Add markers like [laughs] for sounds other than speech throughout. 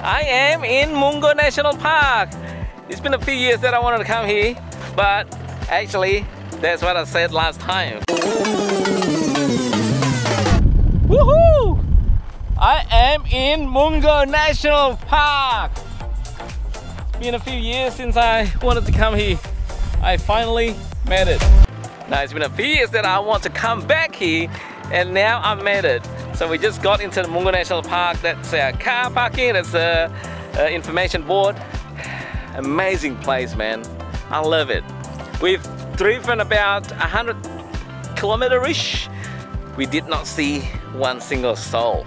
I am in Mungo National Park. It's been a few years that I wanted to come here, but actually, that's what I said last time. Woohoo! I am in Mungo National Park. It's been a few years since I wanted to come here. I finally made it. Now it's been a few years that I want to come back here and now I've made it. So we just got into the Mungo National Park. That's our car parking, that's a information board. Amazing place, man. I love it. We've driven about 100 kilometer-ish. We did not see one single soul.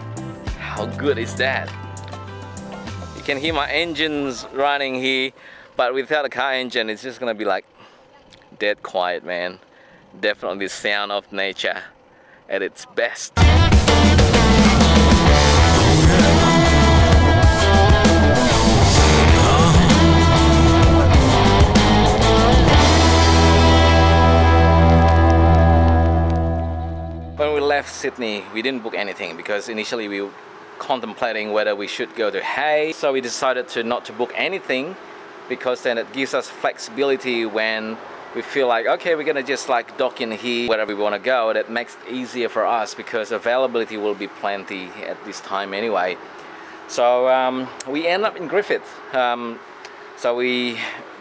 How good is that? You can hear my engines running here, but without a car engine, it's just gonna be like dead quiet, man. Definitely the sound of nature at its best. When we left Sydney, we didn't book anything because initially we were contemplating whether we should go to Hay. So we decided to not to book anything because then it gives us flexibility when we feel like okay we're gonna just like dock in here wherever we want to go. That makes it easier for us because availability will be plenty at this time anyway. So um, we end up in Griffith. Um, so we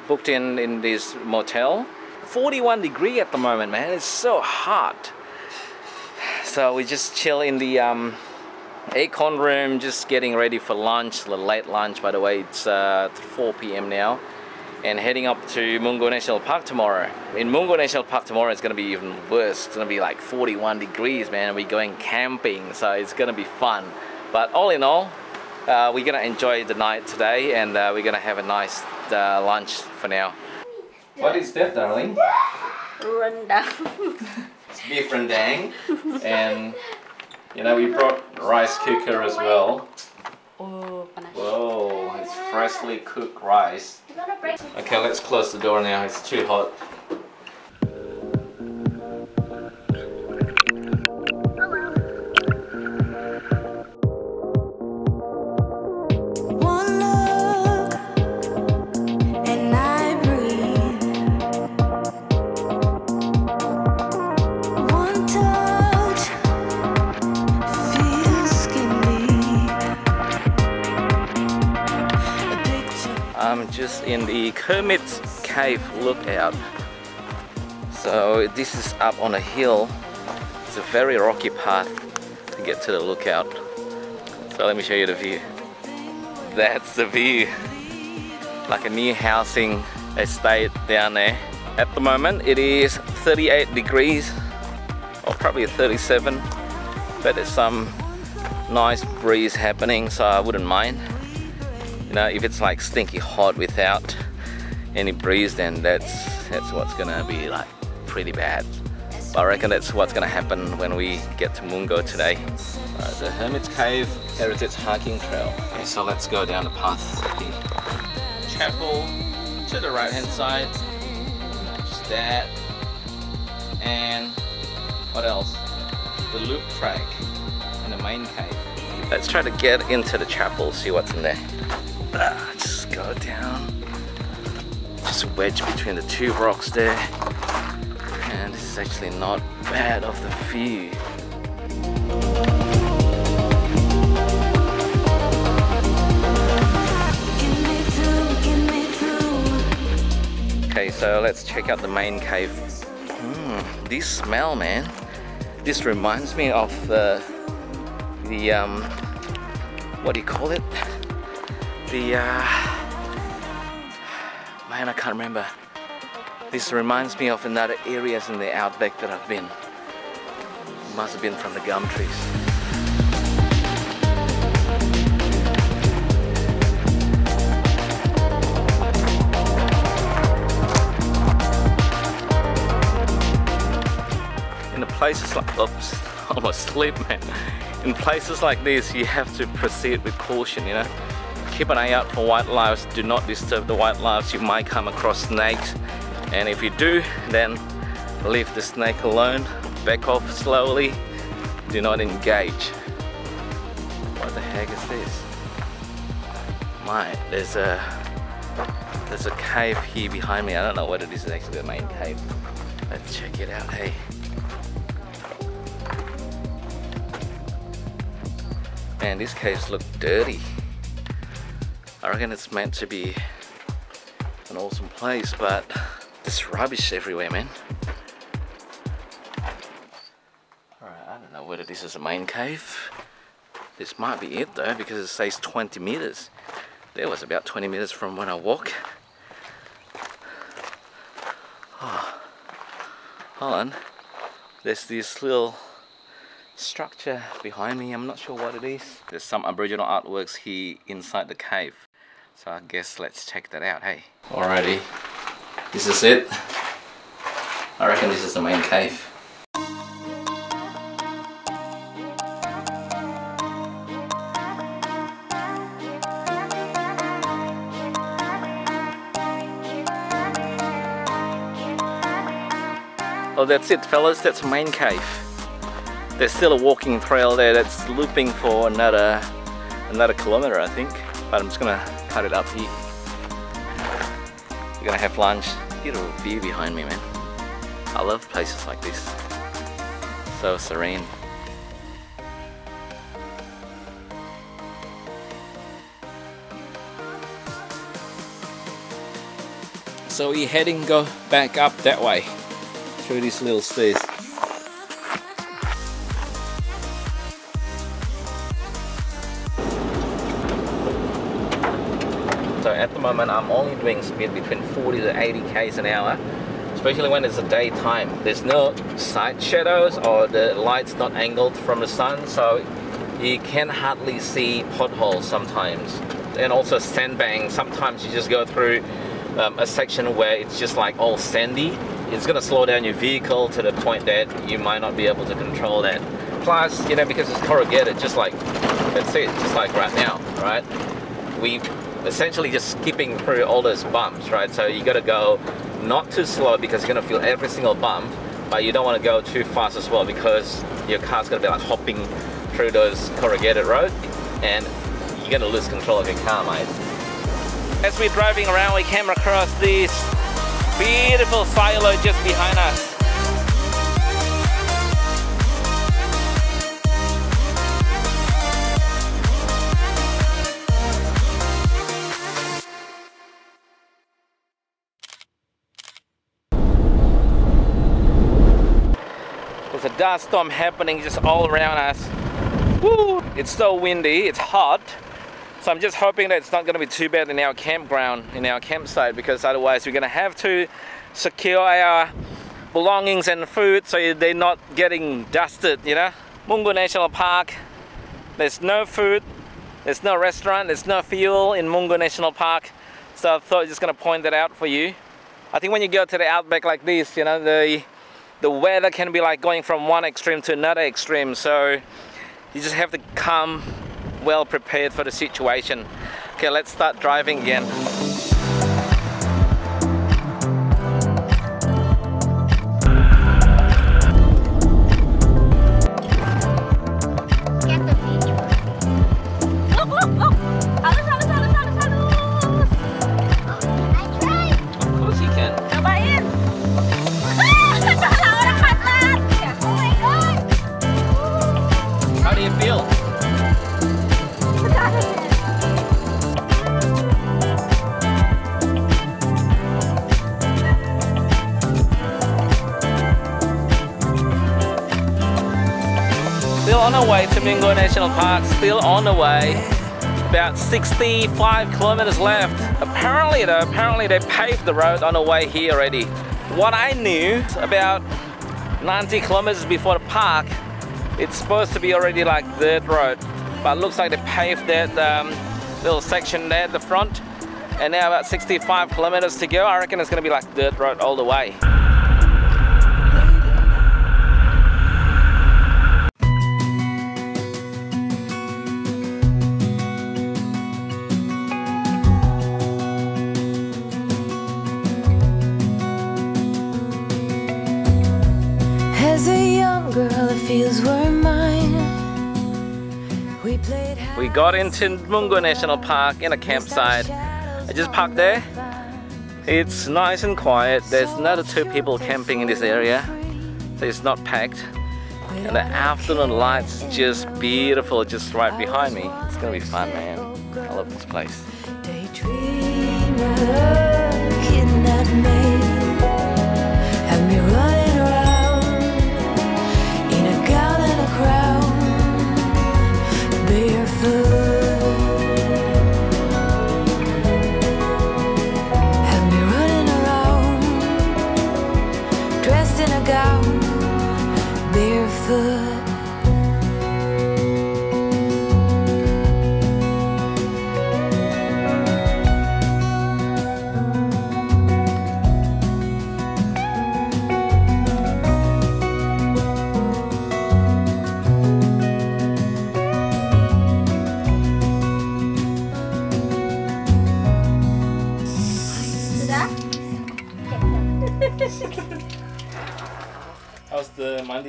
booked in in this motel. 41 degree at the moment man. It's so hot. So we just chill in the um, room just getting ready for lunch the late lunch by the way. It's uh, 4 p.m now and heading up to Mungo National Park tomorrow. In Mungo National Park tomorrow it's gonna be even worse. It's gonna be like 41 degrees, man. We're going camping, so it's gonna be fun. But all in all, uh, we're gonna enjoy the night today and uh, we're gonna have a nice uh, lunch for now. What is that, darling? Rendang. [laughs] It's beef rendang, and you know we brought rice cooker as well. Oh, panas. Whoa, it's freshly cooked rice. Okay, let's close the door now. It's too hot. I'm in the Hermit's Cave lookout. So this is up on a hill. It's a very rocky path to get to the lookout. So let me show you the view. That's the view. Like a new housing estate down there. At the moment it is 38 degrees or probably 37 but there's some nice breeze happening so I wouldn't mind you know if it's like stinky hot without any breeze then that's that's what's gonna be like pretty bad. But I reckon that's what's gonna happen when we get to Mungo today. Alright, the Hermit's Cave Heritage Hiking Trail. Okay so let's go down the path. The chapel to the right hand side. Just that. And what else? The loop track and the main cave. Let's try to get into the chapel see what's in there Ah, just go down. Just wedge between the two rocks there. And this is actually not bad of the view. Okay, so let's check out the main cave. Hmm, this smell, man. This reminds me of the the um, what do you call it? The uh, man, I can't remember. This reminds me of another areas in the outback that I've been. Must have been from the gum trees. in the places like oops [laughs] almost slip man in places like this you have to proceed with caution you know keep an eye out for wildlife do not disturb the wildlife you might come across snakes and if you do then leave the snake alone back off slowly do not engage what the heck is this my, there's a there's a cave here behind me. I don't know whether this is actually the main cave. Let's check it out, hey. Man, these caves look dirty. I reckon it's meant to be an awesome place, but there's rubbish everywhere, man. Alright, I don't know whether this is the main cave. This might be it though, because it says 20 meters. There was about 20 meters from when I walk. Oh. Hold on. There's this little structure behind me. I'm not sure what it is. There's some Aboriginal artworks here inside the cave. So I guess let's check that out, hey. Alrighty. This is it. I reckon this is the main cave. Oh, that's it, fellas. That's the main cave. There's still a walking trail there that's looping for another another kilometer, I think. But I'm just gonna cut it up here. We're gonna have lunch. Beautiful view behind me, man. I love places like this. So serene. So we're heading go back up that way through these little stairs. At the moment I'm only doing speed between 40 to 80 k's an hour especially when it's a daytime. There's no side shadows or the light's not angled from the sun so you can hardly see potholes sometimes. And also sandbanks sometimes you just go through um, a section where it's just like all sandy. It's going to slow down your vehicle to the point that you might not be able to control that. Plus you know because it's corrugated just like see it just like right now right? We essentially just skipping through all those bumps, right? So you gotta go not too slow because you're gonna feel every single bump, but you don't wanna go too fast as well because your car's gonna be like hopping through those corrugated roads and you're gonna lose control of your car, mate. As we're driving around, we came across this beautiful silo just behind us. Dust storm happening just all around us. Woo! It's so windy, it's hot. So I'm just hoping that it's not going to be too bad in our campground, in our campsite, because otherwise we're going to have to secure our belongings and food so they're not getting dusted, you know? Mungo National Park, there's no food, there's no restaurant, there's no fuel in Mungo National Park. So I thought I was just going to point that out for you. I think when you go to the outback like this, you know, the the weather can be like going from one extreme to another extreme so you just have to come well prepared for the situation. Okay let's start driving again on our way to Mungo National Park still on the way. About 65 kilometers left. Apparently though apparently they paved the road on the way here already. What I knew about 90 kilometers before the park it's supposed to be already like dirt road. But looks like they paved that um, little section there at the front. And now about 65 kilometers to go. I reckon it's gonna be like dirt road all the way We got into Mungo National Park in a campsite. I just parked there. It's nice and quiet. There's another two people camping in this area, so it's not packed. And the afternoon light's just beautiful, just right behind me. It's gonna be fun, man. I love this place.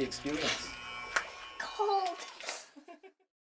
The experience?